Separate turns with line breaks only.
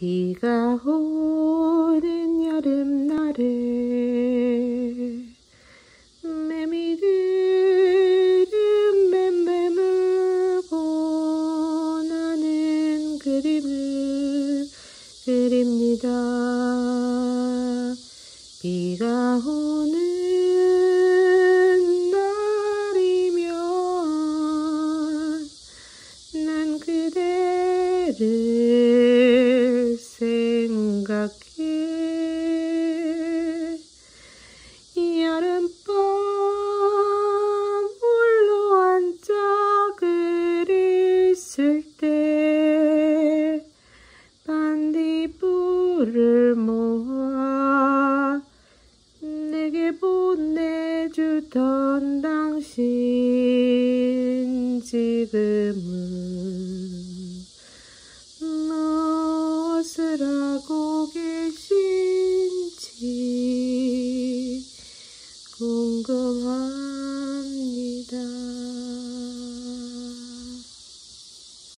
비가 오는 여름날에 매미들은 맴매을 보나는 그림을 그립니다. 비가 오는 날이면 난 그대를 생각해. 여름밤 홀로 앉아 글을 쓸 때 반딧불을 모아 내게 보내주던 당신 지금은 하고 계신지 궁금합니다.